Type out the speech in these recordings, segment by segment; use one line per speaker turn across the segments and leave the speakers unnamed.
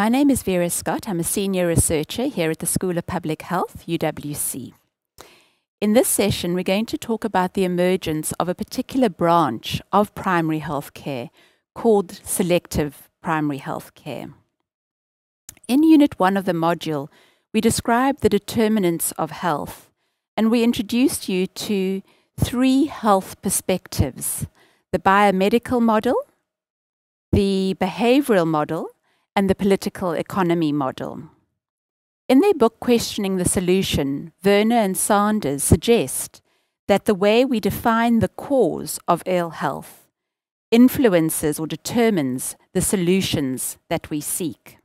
My name is Vera Scott. I'm a senior researcher here at the School of Public Health, UWC. In this session, we're going to talk about the emergence of a particular branch of primary health care called selective primary health care. In Unit 1 of the module, we describe the determinants of health, and we introduced you to three health perspectives the biomedical model, the behavioral model, and the political economy model. In their book Questioning the Solution, Werner and Sanders suggest that the way we define the cause of ill health influences or determines the solutions that we seek.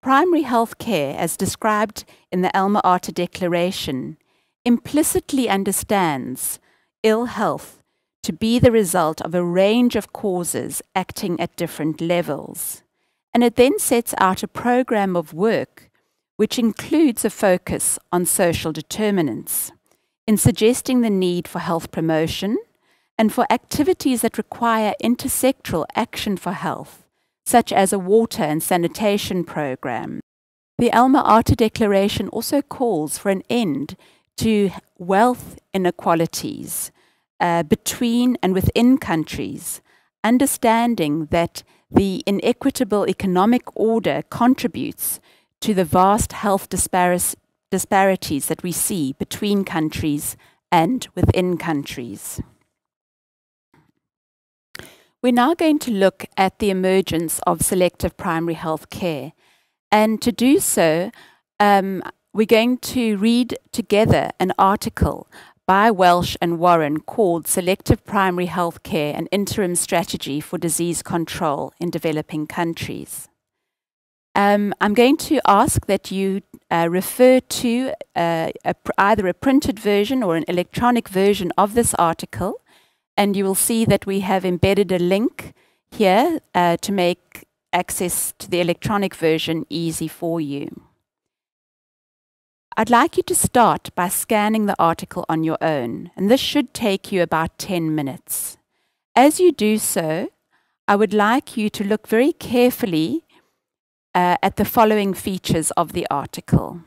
Primary health care, as described in the Alma Ata Declaration, implicitly understands ill health to be the result of a range of causes acting at different levels. And it then sets out a program of work which includes a focus on social determinants in suggesting the need for health promotion and for activities that require intersectoral action for health, such as a water and sanitation program. The Alma Ata Declaration also calls for an end to wealth inequalities uh, between and within countries, understanding that the inequitable economic order contributes to the vast health disparities that we see between countries and within countries. We're now going to look at the emergence of selective primary health care. And to do so, um, we're going to read together an article by Walsh and Warren called Selective Primary Health Care An Interim Strategy for Disease Control in Developing Countries. Um, I'm going to ask that you uh, refer to uh, a either a printed version or an electronic version of this article, and you will see that we have embedded a link here uh, to make access to the electronic version easy for you. I'd like you to start by scanning the article on your own, and this should take you about 10 minutes. As you do so, I would like you to look very carefully uh, at the following features of the article.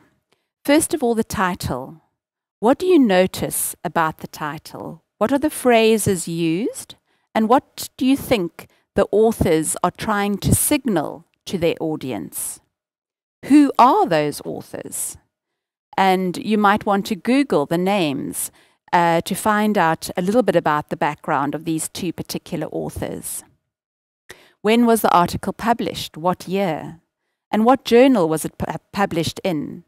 First of all, the title. What do you notice about the title? What are the phrases used? And what do you think the authors are trying to signal to their audience? Who are those authors? And you might want to Google the names uh, to find out a little bit about the background of these two particular authors. When was the article published? What year? And what journal was it pu published in?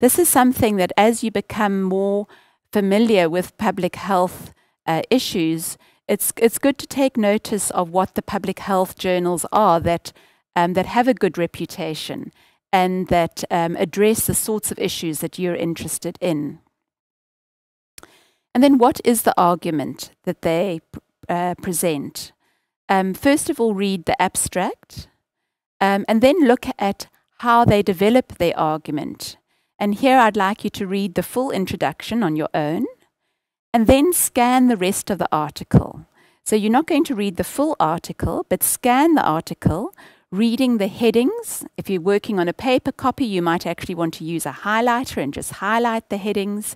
This is something that as you become more familiar with public health uh, issues, it's, it's good to take notice of what the public health journals are that, um, that have a good reputation and that um, address the sorts of issues that you're interested in. And then, what is the argument that they uh, present? Um, first of all, read the abstract, um, and then look at how they develop their argument. And here I'd like you to read the full introduction on your own, and then scan the rest of the article. So you're not going to read the full article, but scan the article, reading the headings. If you're working on a paper copy, you might actually want to use a highlighter and just highlight the headings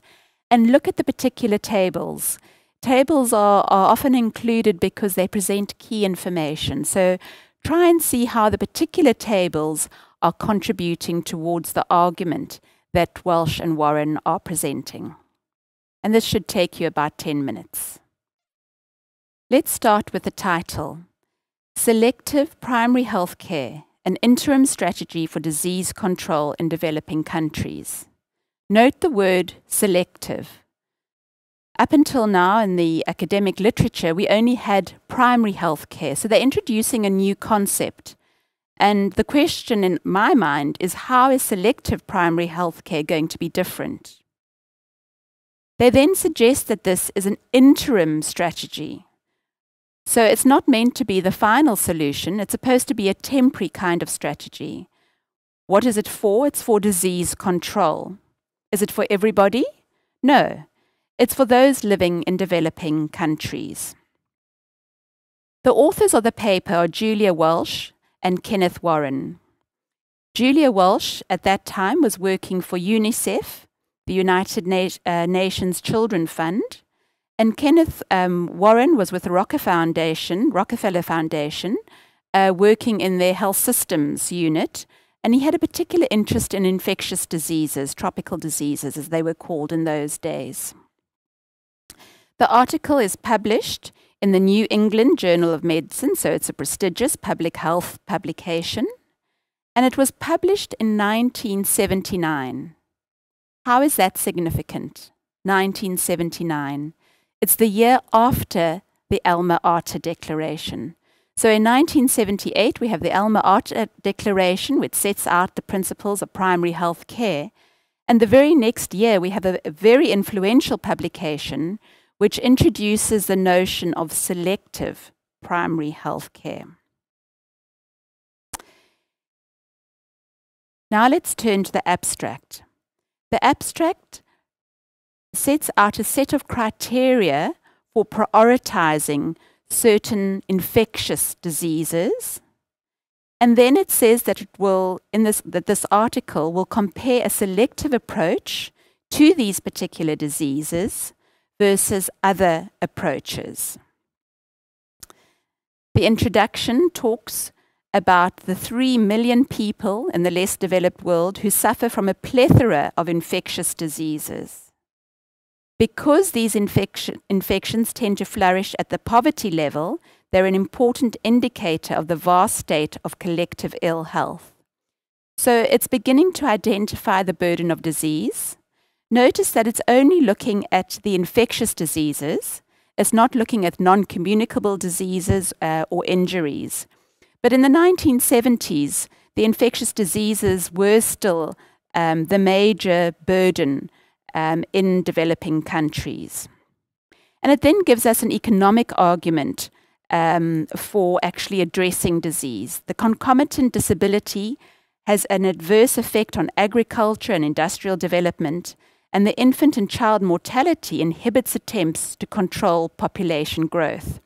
and look at the particular tables. Tables are, are often included because they present key information. So try and see how the particular tables are contributing towards the argument that Walsh and Warren are presenting. And this should take you about 10 minutes. Let's start with the title Selective Primary Health Care, an interim strategy for disease control in developing countries. Note the word selective. Up until now in the academic literature, we only had primary health care, so they're introducing a new concept. And the question in my mind is how is selective primary health care going to be different? They then suggest that this is an interim strategy. So it's not meant to be the final solution. It's supposed to be a temporary kind of strategy. What is it for? It's for disease control. Is it for everybody? No. It's for those living in developing countries. The authors of the paper are Julia Walsh and Kenneth Warren. Julia Walsh at that time was working for UNICEF, the United Na- uh, Nations Children Fund, and Kenneth um, Warren was with the Rockefeller Foundation, Rockefeller Foundation, uh, working in their health systems unit, and he had a particular interest in infectious diseases, tropical diseases as they were called in those days. The article is published in the New England Journal of Medicine, so it's a prestigious public health publication and it was published in 1979. How is that significant? 1979. It's the year after the Alma Ata Declaration. So in 1978, we have the Alma Ata Declaration, which sets out the principles of primary health care. And the very next year, we have a, a very influential publication which introduces the notion of selective primary health care. Now let's turn to the abstract. The abstract sets out a set of criteria for prioritizing certain infectious diseases. And then it says that it will, in this, that this article will compare a selective approach to these particular diseases versus other approaches. The introduction talks about the 3 million people in the less developed world who suffer from a plethora of infectious diseases. Because these infection, infections tend to flourish at the poverty level, they're an important indicator of the vast state of collective ill health. So it's beginning to identify the burden of disease. Notice that it's only looking at the infectious diseases, it's not looking at non communicable diseases uh, or injuries. But in the 1970s, the infectious diseases were still um, the major burden um, in developing countries. And it then gives us an economic argument um, for actually addressing disease. The concomitant disability has an adverse effect on agriculture and industrial development, and the infant and child mortality inhibits attempts to control population growth.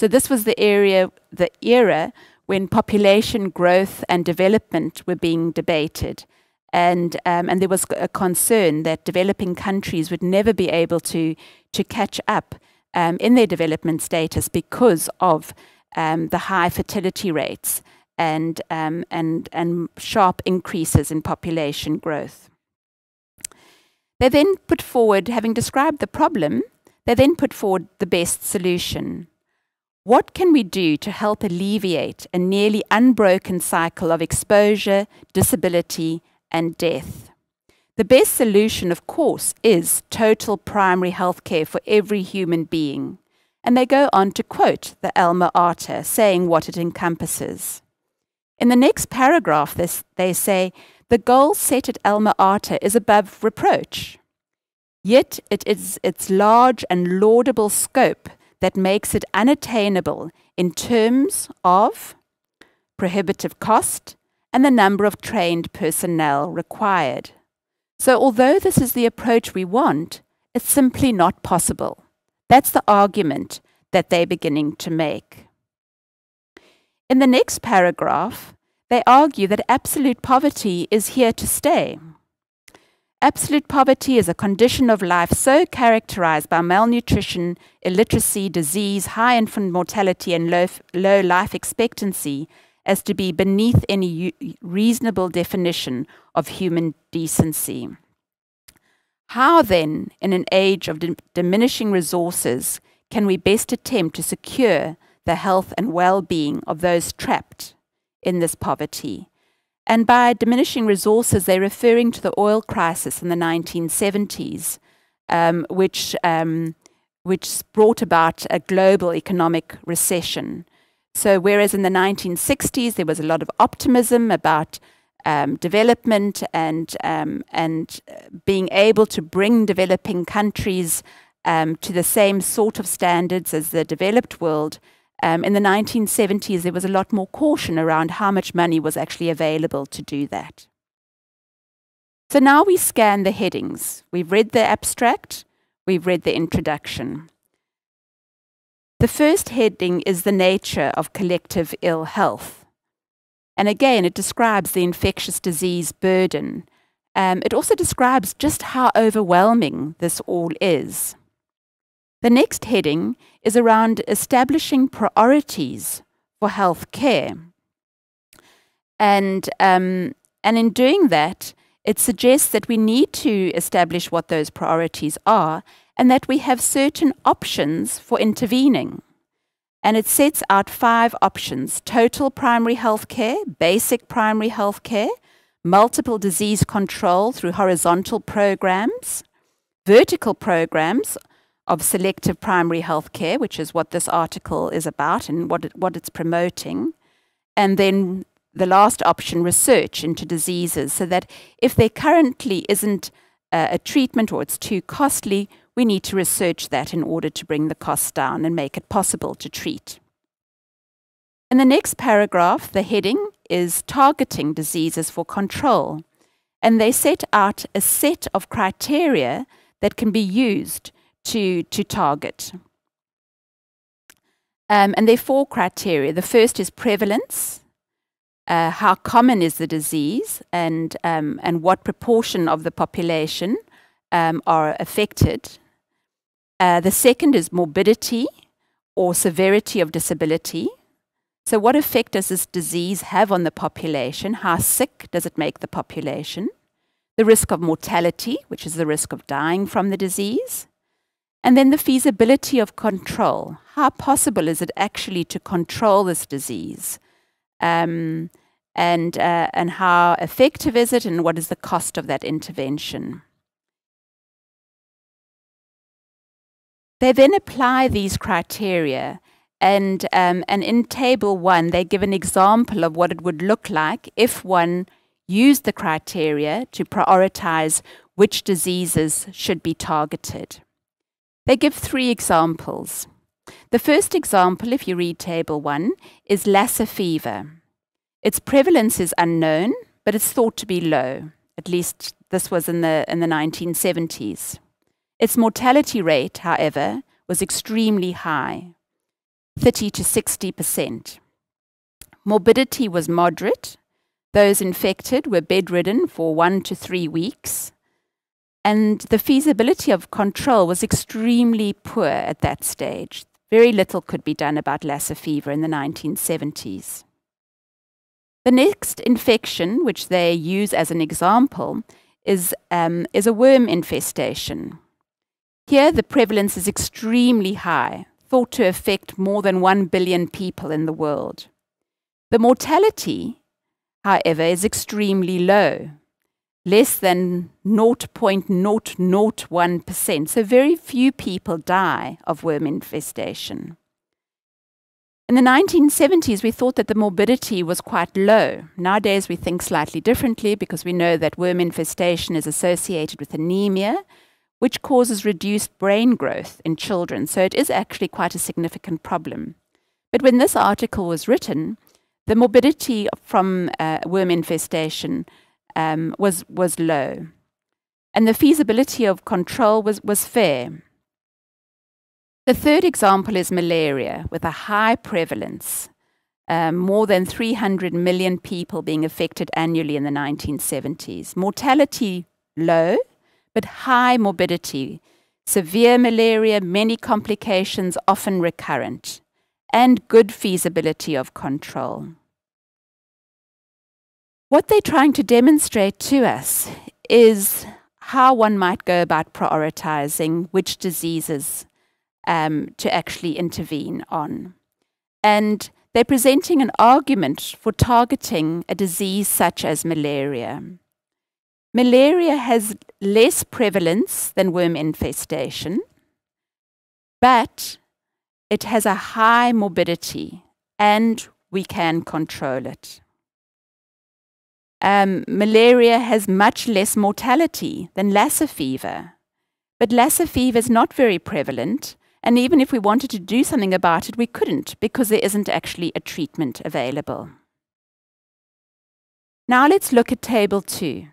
So this was the area, the era when population growth and development were being debated. And, um, and there was a concern that developing countries would never be able to, to catch up um, in their development status because of um, the high fertility rates and, um, and, and sharp increases in population growth. They then put forward, having described the problem, they then put forward the best solution. What can we do to help alleviate a nearly unbroken cycle of exposure, disability, and death? The best solution, of course, is total primary health care for every human being. And they go on to quote the Alma Ata, saying what it encompasses. In the next paragraph, this, they say, the goal set at Alma Ata is above reproach. Yet it is its large and laudable scope that makes it unattainable in terms of prohibitive cost and the number of trained personnel required. So, although this is the approach we want, it's simply not possible. That's the argument that they're beginning to make. In the next paragraph, they argue that absolute poverty is here to stay. Absolute poverty is a condition of life so characterized by malnutrition, illiteracy, disease, high infant mortality, and low, low life expectancy as to be beneath any reasonable definition of human decency. How then, in an age of diminishing resources, can we best attempt to secure the health and well being of those trapped in this poverty? And by diminishing resources, they're referring to the oil crisis in the 1970s, um, which, um, which brought about a global economic recession. So, whereas in the 1960s there was a lot of optimism about um, development and um, and being able to bring developing countries um, to the same sort of standards as the developed world, um, in the 1970s, there was a lot more caution around how much money was actually available to do that. So now we scan the headings. We've read the abstract, we've read the introduction. The first heading is the nature of collective ill health. And again, it describes the infectious disease burden. Um, it also describes just how overwhelming this all is. The next heading is around establishing priorities for health care. And, um, and in doing that, it suggests that we need to establish what those priorities are and that we have certain options for intervening. And it sets out five options total primary health care, basic primary health care, multiple disease control through horizontal programs, vertical programs of selective primary health care, which is what this article is about and what, it, what it's promoting, and then the last option, research into diseases, so that if there currently isn't uh, a treatment or it's too costly, we need to research that in order to bring the cost down and make it possible to treat. In the next paragraph, the heading is Targeting Diseases for Control, and they set out a set of criteria that can be used to, to target. Um, and there are four criteria. The first is prevalence, uh, how common is the disease and, um, and what proportion of the population um, are affected. Uh, the second is morbidity or severity of disability. So, what effect does this disease have on the population? How sick does it make the population? The risk of mortality, which is the risk of dying from the disease. And then the feasibility of control. How possible is it actually to control this disease? um, and, uh, and how effective is it and what is the cost of that intervention. They then apply these criteria and, um, and in table one, they give an example of what it would look like if one used the criteria to prioritize which diseases should be targeted. They give three examples. The first example, if you read table one, is Lassa fever. Its prevalence is unknown, but it's thought to be low. At least this was in the, in the 1970s. Its mortality rate, however, was extremely high 30 to 60%. Morbidity was moderate. Those infected were bedridden for one to three weeks. And the feasibility of control was extremely poor at that stage. Very little could be done about Lassa fever in the 1970s. The next infection, which they use as an example, is, um, is a worm infestation. Here, the prevalence is extremely high, thought to affect more than 1 billion people in the world. The mortality, however, is extremely low, less than 0.001%. So, very few people die of worm infestation. In the 1970s, we thought that the morbidity was quite low. Nowadays, we think slightly differently because we know that worm infestation is associated with anemia, which causes reduced brain growth in children. So it is actually quite a significant problem. But when this article was written, the morbidity from uh, worm infestation um, was, was low. And the feasibility of control was, was fair. The third example is malaria, with a high prevalence, um, more than 300 million people being affected annually in the 1970s. Mortality low, but high morbidity, severe malaria, many complications, often recurrent, and good feasibility of control. What they're trying to demonstrate to us is how one might go about prioritizing which diseases um, to actually intervene on. And they're presenting an argument for targeting a disease such as malaria. Malaria has less prevalence than worm infestation, but it has a high morbidity and we can control it. Um, malaria has much less mortality than Lassa fever, but Lassa fever is not very prevalent and even if we wanted to do something about it, we couldn't because there isn't actually a treatment available. Now let's look at table two.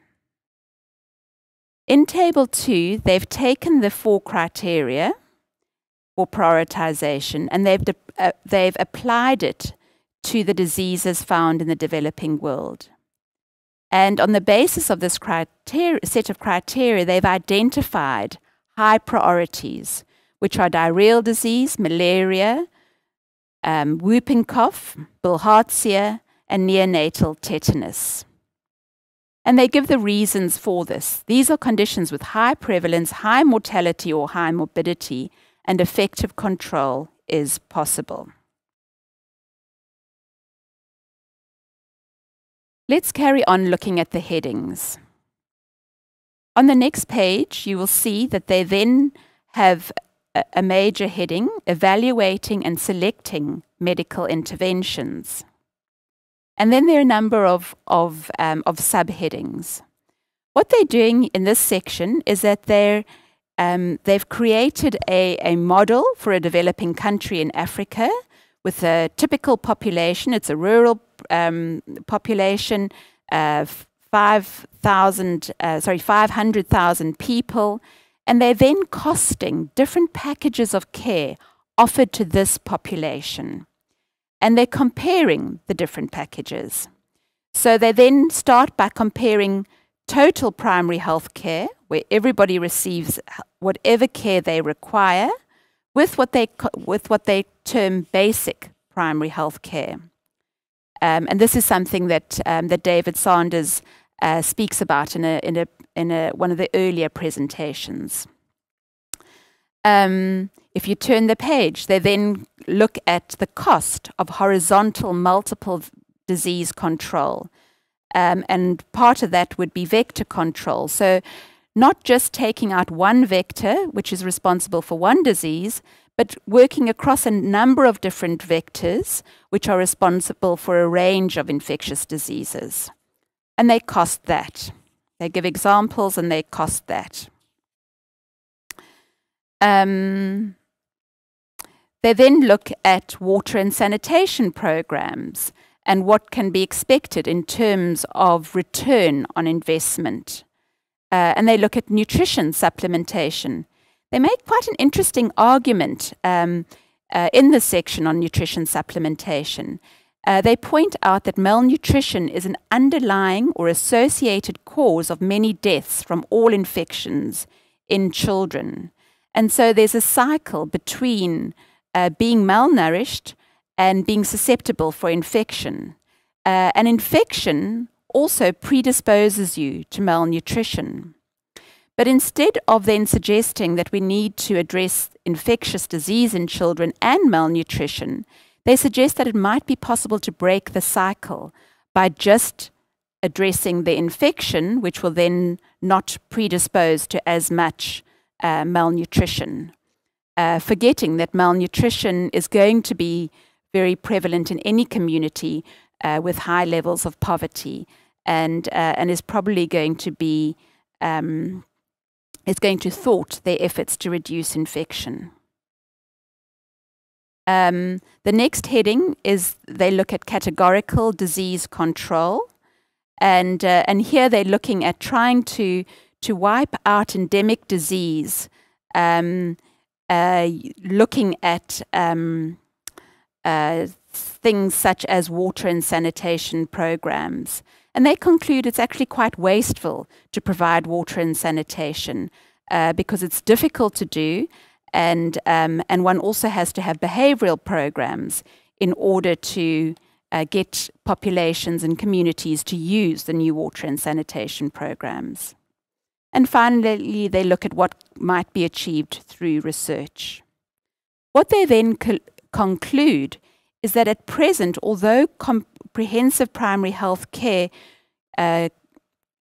In table two, they've taken the four criteria for prioritization and they've, uh, they've applied it to the diseases found in the developing world. And on the basis of this set of criteria, they've identified high priorities, which are diarrheal disease, malaria, um, whooping cough, bilharzia, and neonatal tetanus. And they give the reasons for this. These are conditions with high prevalence, high mortality, or high morbidity, and effective control is possible. Let's carry on looking at the headings. On the next page, you will see that they then have a major heading, evaluating and selecting medical interventions. And then there are a number of, of, um, of subheadings. What they're doing in this section is that they're, um, they've created a, a model for a developing country in Africa with a typical population. It's a rural um, population, uh, 5,000, uh, sorry, 500,000 people. And they're then costing different packages of care offered to this population and they're comparing the different packages. So they then start by comparing total primary health care, where everybody receives whatever care they require, with what they, with what they term basic primary health care. Um, and this is something that, um, that David Sanders uh, speaks about in, a, in, a, in a, one of the earlier presentations. Um, if you turn the page, they then look at the cost of horizontal multiple disease control. Um, and part of that would be vector control. So, not just taking out one vector, which is responsible for one disease, but working across a number of different vectors, which are responsible for a range of infectious diseases. And they cost that. They give examples and they cost that. Um, they then look at water and sanitation programs and what can be expected in terms of return on investment. Uh, and they look at nutrition supplementation. They make quite an interesting argument um, uh, in this section on nutrition supplementation. Uh, they point out that malnutrition is an underlying or associated cause of many deaths from all infections in children. And so there's a cycle between uh, being malnourished and being susceptible for infection. Uh, an infection also predisposes you to malnutrition. But instead of then suggesting that we need to address infectious disease in children and malnutrition, they suggest that it might be possible to break the cycle by just addressing the infection, which will then not predispose to as much uh, malnutrition uh, forgetting that malnutrition is going to be very prevalent in any community uh, with high levels of poverty and, uh, and is probably going to be um, is going to thwart their efforts to reduce infection. Um, the next heading is they look at categorical disease control. And, uh, and here they're looking at trying to, to wipe out endemic disease um, uh, looking at um, uh, things such as water and sanitation programs. And they conclude it's actually quite wasteful to provide water and sanitation uh, because it's difficult to do, and, um, and one also has to have behavioral programs in order to uh, get populations and communities to use the new water and sanitation programs. And finally, they look at what might be achieved through research. What they then co conclude is that at present, although comprehensive primary health care uh,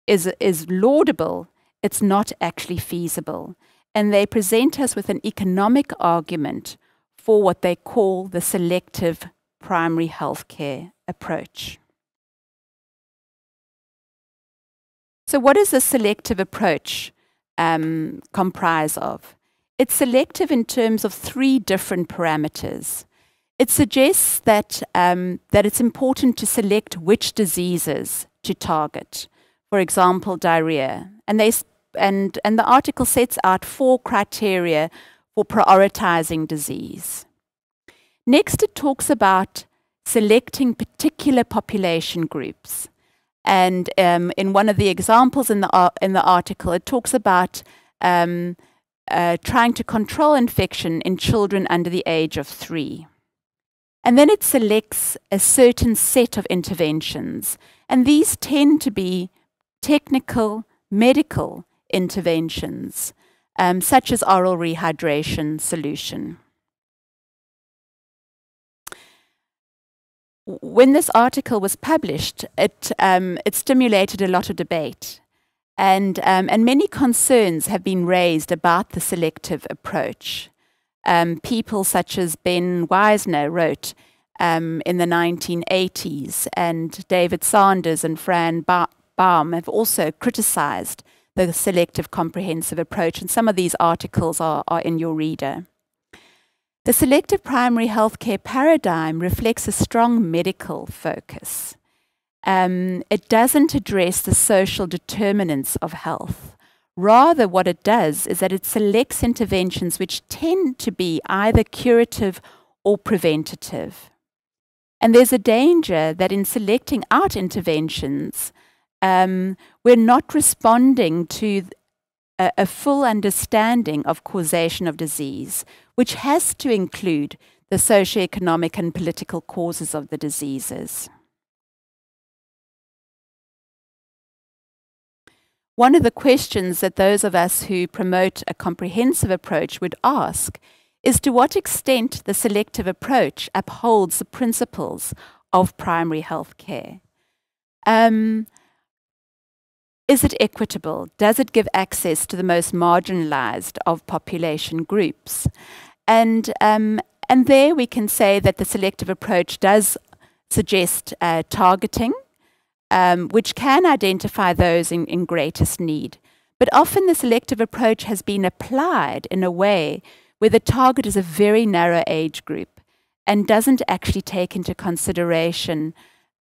is, is laudable, it's not actually feasible. And they present us with an economic argument for what they call the selective primary health care approach. So, what does a selective approach um, comprise of? It's selective in terms of three different parameters. It suggests that, um, that it's important to select which diseases to target. For example, diarrhea. And, they, and, and the article sets out four criteria for prioritizing disease. Next, it talks about selecting particular population groups. And um, in one of the examples in the, in the article, it talks about um, uh, trying to control infection in children under the age of three. And then it selects a certain set of interventions. And these tend to be technical, medical interventions, um, such as oral rehydration solution. When this article was published, it, um, it stimulated a lot of debate. And, um, and many concerns have been raised about the selective approach. Um, people such as Ben Wisner wrote um, in the 1980s, and David Sanders and Fran ba Baum have also criticized the selective comprehensive approach, and some of these articles are, are in your reader. The selective primary healthcare paradigm reflects a strong medical focus. Um, it doesn't address the social determinants of health. Rather, what it does is that it selects interventions which tend to be either curative or preventative. And there's a danger that in selecting out interventions, um, we're not responding to a, a full understanding of causation of disease, which has to include the socioeconomic and political causes of the diseases. One of the questions that those of us who promote a comprehensive approach would ask is to what extent the selective approach upholds the principles of primary health care. Um, is it equitable? Does it give access to the most marginalized of population groups? And, um, and there we can say that the selective approach does suggest uh, targeting, um, which can identify those in, in greatest need. But often the selective approach has been applied in a way where the target is a very narrow age group and doesn't actually take into consideration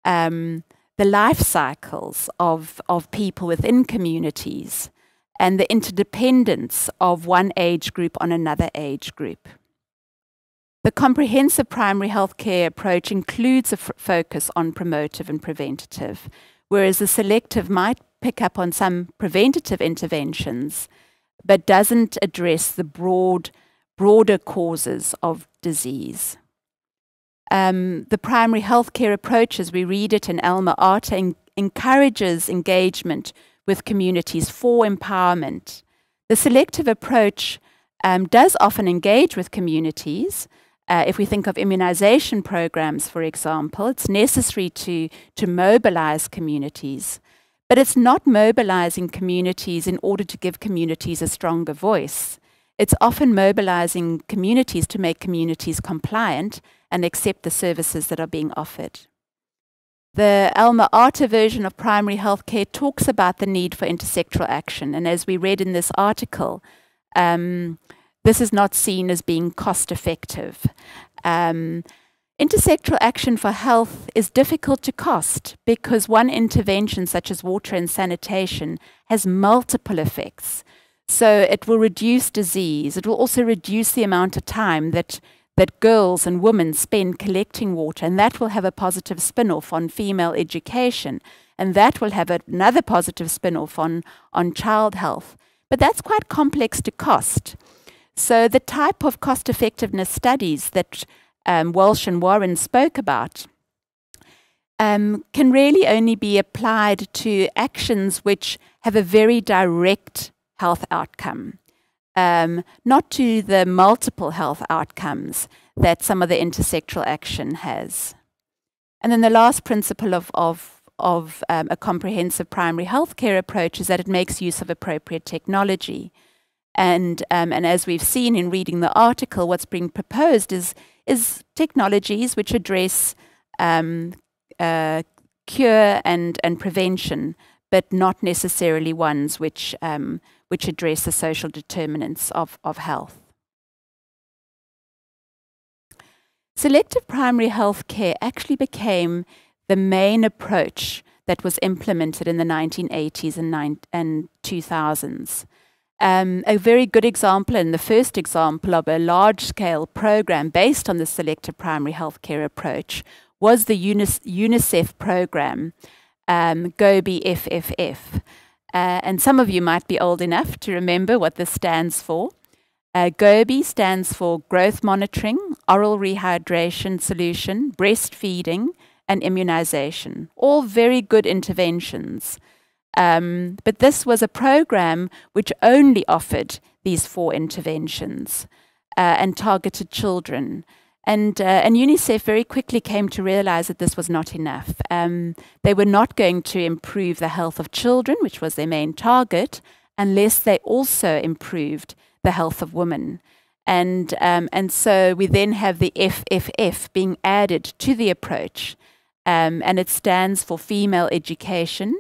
um, the life cycles of, of people within communities and the interdependence of one age group on another age group. The comprehensive primary healthcare approach includes a focus on promotive and preventative, whereas the selective might pick up on some preventative interventions, but doesn't address the broad, broader causes of disease. Um, the primary healthcare approach, as we read it in Alma Ata, en encourages engagement with communities for empowerment. The selective approach um, does often engage with communities. Uh, if we think of immunization programs, for example, it's necessary to, to mobilize communities. But it's not mobilizing communities in order to give communities a stronger voice. It's often mobilizing communities to make communities compliant and accept the services that are being offered. The Alma Ata version of primary health care talks about the need for intersectoral action. And as we read in this article, um, this is not seen as being cost effective. Um, intersectoral action for health is difficult to cost because one intervention, such as water and sanitation, has multiple effects. So it will reduce disease. It will also reduce the amount of time that that girls and women spend collecting water, and that will have a positive spin off on female education, and that will have another positive spin off on, on child health. But that's quite complex to cost. So, the type of cost effectiveness studies that um, Walsh and Warren spoke about um, can really only be applied to actions which have a very direct health outcome um, not to the multiple health outcomes that some of the intersectoral action has. And then the last principle of, of, of um, a comprehensive primary healthcare approach is that it makes use of appropriate technology. And, um, and as we've seen in reading the article, what's being proposed is, is technologies which address um, uh, cure and, and prevention, but not necessarily ones which um, which address the social determinants of, of health. Selective primary health care actually became the main approach that was implemented in the 1980s and, and 2000s. Um, a very good example, and the first example of a large scale program based on the selective primary healthcare approach, was the UNICEF program, um, GOBI FFF. Uh, and some of you might be old enough to remember what this stands for. Uh, GOBI stands for Growth Monitoring, Oral Rehydration Solution, Breastfeeding, and Immunization. All very good interventions. Um, but this was a program which only offered these four interventions uh, and targeted children. And, uh, and UNICEF very quickly came to realize that this was not enough. Um, they were not going to improve the health of children, which was their main target, unless they also improved the health of women. And, um, and so we then have the FFF being added to the approach. Um, and it stands for female education,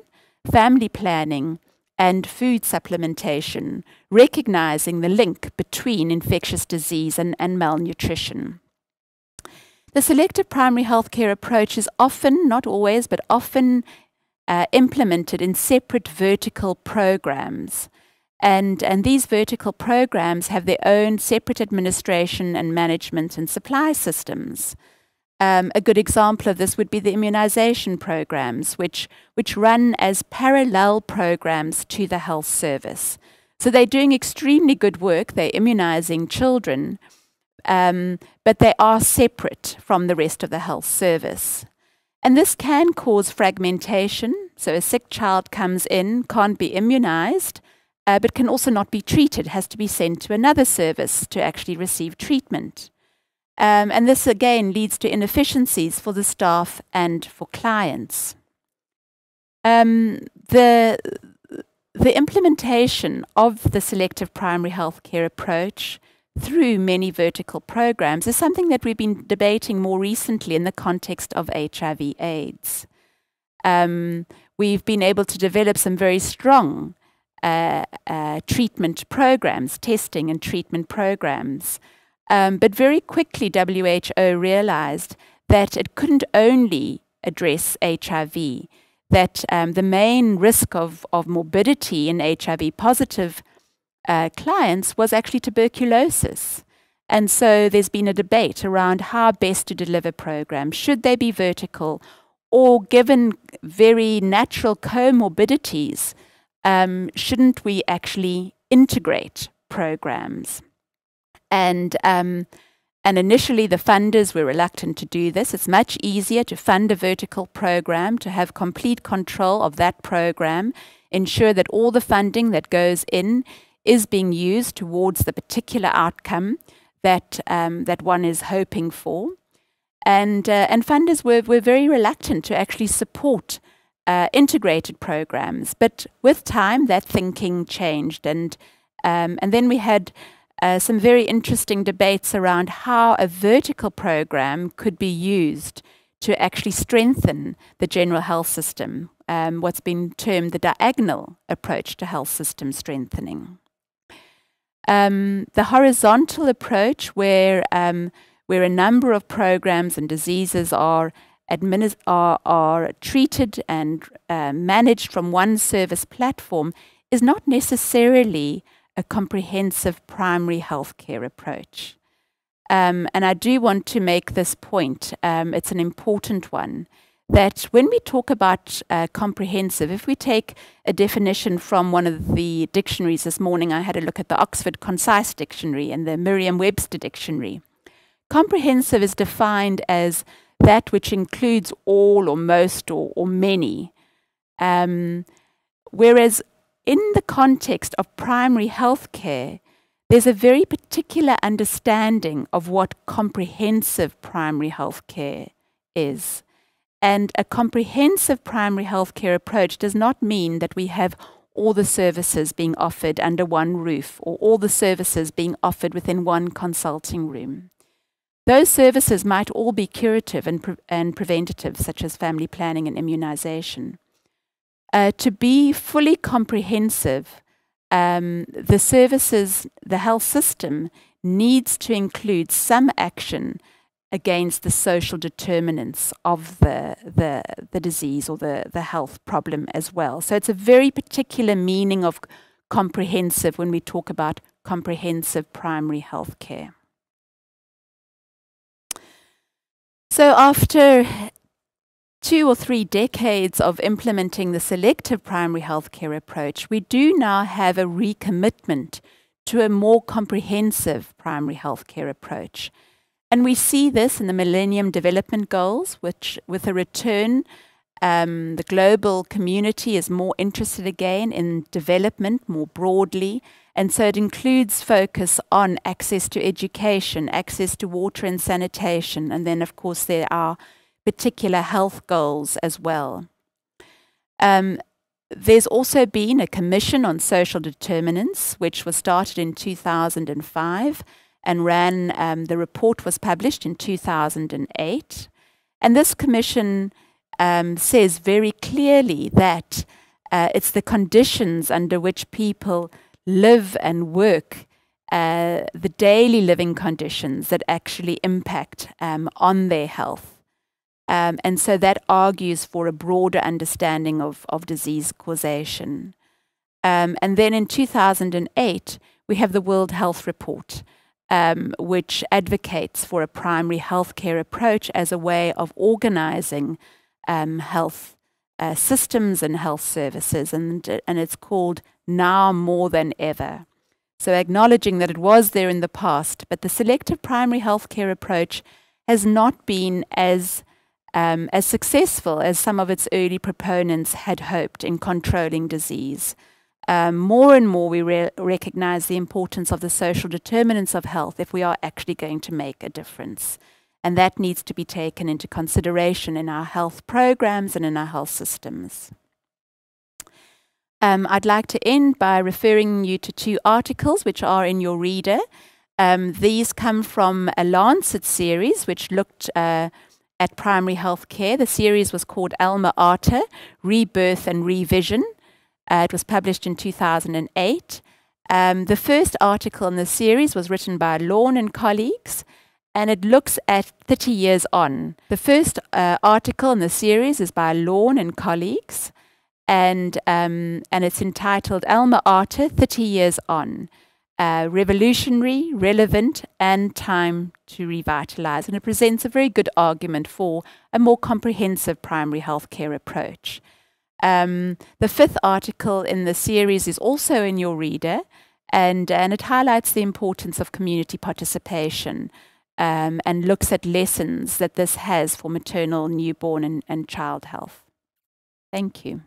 family planning, and food supplementation, recognizing the link between infectious disease and, and malnutrition. The selective primary healthcare approach is often, not always, but often uh, implemented in separate vertical programs. And, and these vertical programs have their own separate administration and management and supply systems. Um, a good example of this would be the immunization programs, which, which run as parallel programs to the health service. So they're doing extremely good work, they're immunizing children, um, but they are separate from the rest of the health service. And this can cause fragmentation. So a sick child comes in, can't be immunized, uh, but can also not be treated, has to be sent to another service to actually receive treatment. Um, and this again leads to inefficiencies for the staff and for clients. Um, the, the implementation of the selective primary healthcare approach through many vertical programs is something that we've been debating more recently in the context of HIV AIDS. Um, we've been able to develop some very strong uh, uh, treatment programs, testing and treatment programs um, but very quickly, WHO realized that it couldn't only address HIV, that um, the main risk of, of morbidity in HIV positive uh, clients was actually tuberculosis. And so there's been a debate around how best to deliver programs. Should they be vertical or given very natural comorbidities, um, shouldn't we actually integrate programs? And um, and initially, the funders were reluctant to do this. It's much easier to fund a vertical program, to have complete control of that program, ensure that all the funding that goes in is being used towards the particular outcome that um, that one is hoping for. And uh, and funders were were very reluctant to actually support uh, integrated programs. But with time, that thinking changed, and um, and then we had uh, some very interesting debates around how a vertical program could be used to actually strengthen the general health system, um, what's been termed the diagonal approach to health system strengthening. Um, the horizontal approach, where, um, where a number of programs and diseases are, are, are treated and uh, managed from one service platform, is not necessarily a comprehensive primary healthcare approach. Um, and I do want to make this point, um, it's an important one, that when we talk about uh, comprehensive, if we take a definition from one of the dictionaries this morning, I had a look at the Oxford Concise Dictionary and the Merriam Webster Dictionary. Comprehensive is defined as that which includes all or most or, or many. Um, whereas in the context of primary health care, there's a very particular understanding of what comprehensive primary health care is. And a comprehensive primary health care approach does not mean that we have all the services being offered under one roof or all the services being offered within one consulting room. Those services might all be curative and, pre and preventative, such as family planning and immunization uh, to be fully comprehensive, um, the services, the health system needs to include some action against the social determinants of the, the, the disease or the, the health problem as well. So it's a very particular meaning of comprehensive when we talk about comprehensive primary health care. So, after two or three decades of implementing the selective primary healthcare approach, we do now have a recommitment to a more comprehensive primary healthcare approach. And we see this in the Millennium Development Goals, which, with a return, um, the global community is more interested again in development more broadly. And so it includes focus on access to education, access to water and sanitation. And then, of course, there are particular health goals as well. Um, there's also been a commission on social determinants, which was started in 2005 and ran, um, the report was published in 2008. And this commission um, says very clearly that uh, it's the conditions under which people live and work, uh, the daily living conditions that actually impact um, on their health. Um, and so that argues for a broader understanding of, of disease causation. Um, and then in 2008, we have the World Health Report, um, which advocates for a primary healthcare approach as a way of organizing um, health uh, systems and health services, and, and it's called Now More Than Ever. So, acknowledging that it was there in the past, but the selective primary healthcare approach has not been as um, as successful as some of its early proponents had hoped in controlling disease. Um, more and more, we re recognize the importance of the social determinants of health if we are actually going to make a difference. And that needs to be taken into consideration in our health programs and in our health systems. Um, I'd like to end by referring you to two articles which are in your reader. Um, these come from a Lancet series which looked uh, at primary health care. The series was called Alma Ata Rebirth and Revision. Uh, it was published in 2008. Um, the first article in the series was written by Lawn and colleagues, and it looks at 30 years on. The first uh, article in the series is by Lawn and colleagues, and, um, and it's entitled Alma Ata 30 Years On uh, Revolutionary, Relevant, and Time to Revitalize. And it presents a very good argument for a more comprehensive primary healthcare approach. Um, the fifth article in the series is also in your reader, and, and it highlights the importance of community participation um, and looks at lessons that this has for maternal, newborn, and, and child health. Thank you.